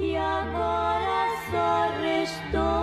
e agora só restou.